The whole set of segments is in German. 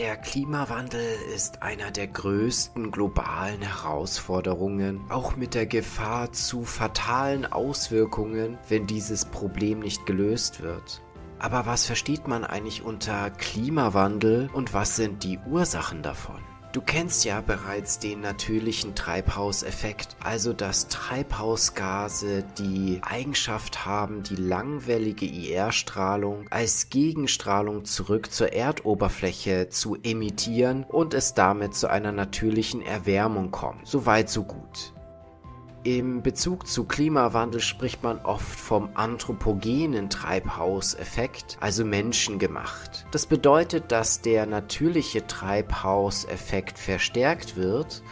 Der Klimawandel ist einer der größten globalen Herausforderungen, auch mit der Gefahr zu fatalen Auswirkungen, wenn dieses Problem nicht gelöst wird. Aber was versteht man eigentlich unter Klimawandel und was sind die Ursachen davon? Du kennst ja bereits den natürlichen Treibhauseffekt, also dass Treibhausgase die Eigenschaft haben, die langwellige IR-Strahlung als Gegenstrahlung zurück zur Erdoberfläche zu emittieren und es damit zu einer natürlichen Erwärmung kommt. Soweit so gut. Im Bezug zu Klimawandel spricht man oft vom anthropogenen Treibhauseffekt, also menschengemacht. Das bedeutet, dass der natürliche Treibhauseffekt verstärkt wird,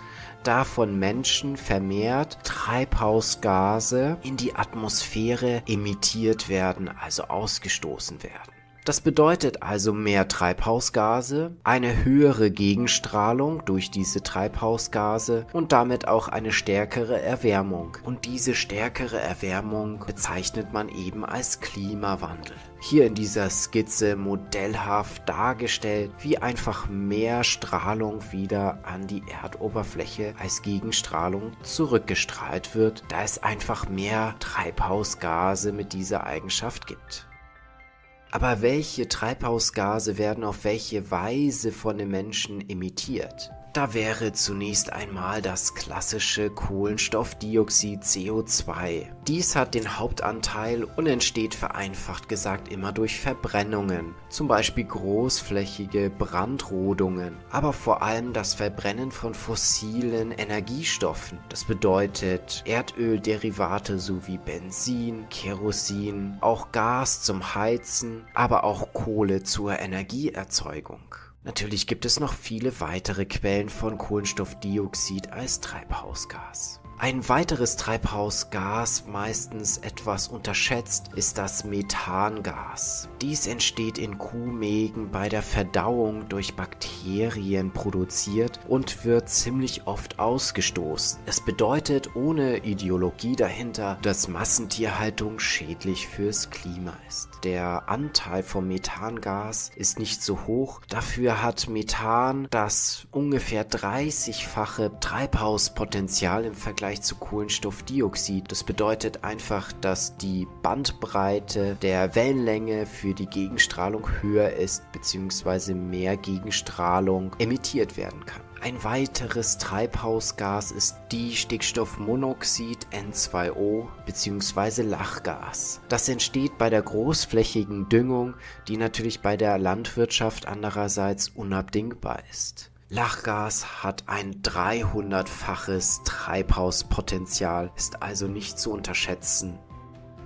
da von Menschen vermehrt Treibhausgase in die Atmosphäre emittiert werden, also ausgestoßen werden. Das bedeutet also mehr Treibhausgase, eine höhere Gegenstrahlung durch diese Treibhausgase und damit auch eine stärkere Erwärmung. Und diese stärkere Erwärmung bezeichnet man eben als Klimawandel. Hier in dieser Skizze modellhaft dargestellt, wie einfach mehr Strahlung wieder an die Erdoberfläche als Gegenstrahlung zurückgestrahlt wird, da es einfach mehr Treibhausgase mit dieser Eigenschaft gibt. Aber welche Treibhausgase werden auf welche Weise von den Menschen emittiert? Da wäre zunächst einmal das klassische Kohlenstoffdioxid CO2. Dies hat den Hauptanteil und entsteht vereinfacht gesagt immer durch Verbrennungen, zum Beispiel großflächige Brandrodungen, aber vor allem das Verbrennen von fossilen Energiestoffen. Das bedeutet Erdölderivate sowie Benzin, Kerosin, auch Gas zum Heizen, aber auch Kohle zur Energieerzeugung. Natürlich gibt es noch viele weitere Quellen von Kohlenstoffdioxid als Treibhausgas. Ein weiteres Treibhausgas, meistens etwas unterschätzt, ist das Methangas. Dies entsteht in Kuhmägen bei der Verdauung durch Bakterien produziert und wird ziemlich oft ausgestoßen. Es bedeutet ohne Ideologie dahinter, dass Massentierhaltung schädlich fürs Klima ist. Der Anteil vom Methangas ist nicht so hoch, dafür hat Methan das ungefähr 30-fache Treibhauspotenzial im Vergleich Vergleich zu Kohlenstoffdioxid. Das bedeutet einfach, dass die Bandbreite der Wellenlänge für die Gegenstrahlung höher ist bzw. mehr Gegenstrahlung emittiert werden kann. Ein weiteres Treibhausgas ist Distickstoffmonoxid N2O bzw. Lachgas. Das entsteht bei der großflächigen Düngung, die natürlich bei der Landwirtschaft andererseits unabdingbar ist. Lachgas hat ein 300-faches Treibhauspotenzial, ist also nicht zu unterschätzen.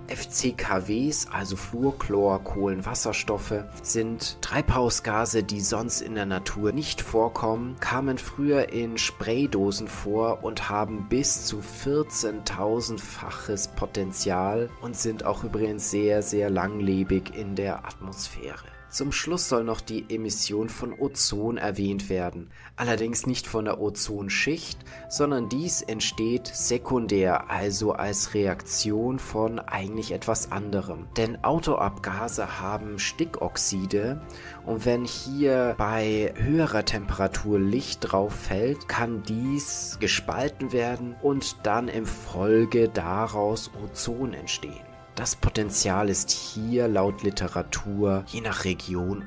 FCKWs, also Fluorchlorkohlenwasserstoffe, sind Treibhausgase, die sonst in der Natur nicht vorkommen, kamen früher in Spraydosen vor und haben bis zu 14.000-faches Potenzial und sind auch übrigens sehr, sehr langlebig in der Atmosphäre. Zum Schluss soll noch die Emission von Ozon erwähnt werden, allerdings nicht von der Ozonschicht, sondern dies entsteht sekundär, also als Reaktion von eigentlich etwas anderem. Denn Autoabgase haben Stickoxide und wenn hier bei höherer Temperatur Licht drauf fällt, kann dies gespalten werden und dann im Folge daraus Ozon entstehen. Das Potenzial ist hier laut Literatur je nach Region.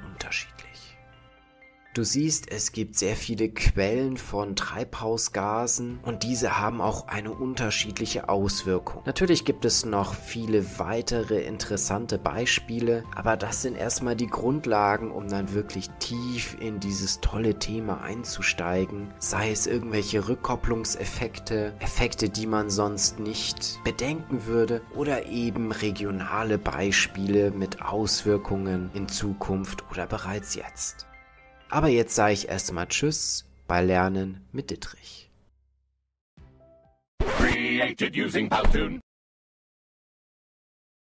Du siehst, es gibt sehr viele Quellen von Treibhausgasen und diese haben auch eine unterschiedliche Auswirkung. Natürlich gibt es noch viele weitere interessante Beispiele, aber das sind erstmal die Grundlagen, um dann wirklich tief in dieses tolle Thema einzusteigen. Sei es irgendwelche Rückkopplungseffekte, Effekte, die man sonst nicht bedenken würde oder eben regionale Beispiele mit Auswirkungen in Zukunft oder bereits jetzt. Aber jetzt sage ich erstmal Tschüss bei Lernen mit Dittrich. Created using Powtoon.